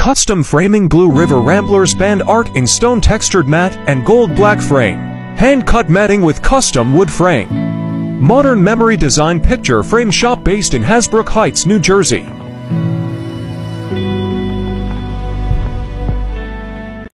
Custom framing Blue River Ramblers band art in stone textured mat and gold black frame. Hand cut matting with custom wood frame. Modern memory design picture frame shop based in Hasbrouck Heights, New Jersey.